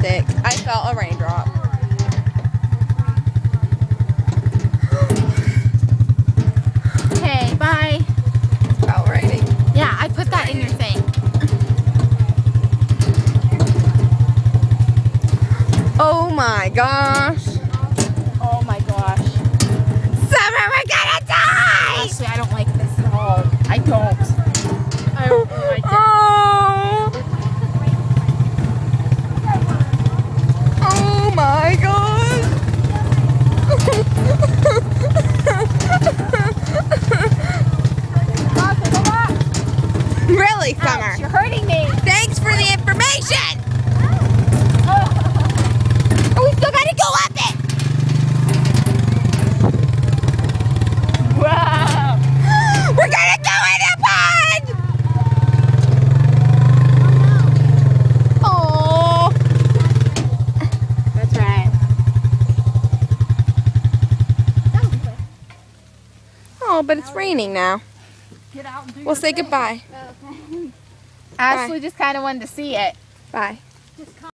I felt a raindrop. Okay, bye. Yeah, I put that in your thing. Oh my gosh. Oh my gosh. Summer, we're gonna die! Actually, I don't like this at all. I don't. Oh, but it's raining now. We'll say thing. goodbye. Okay. Ashley Bye. just kind of wanted to see it. Bye.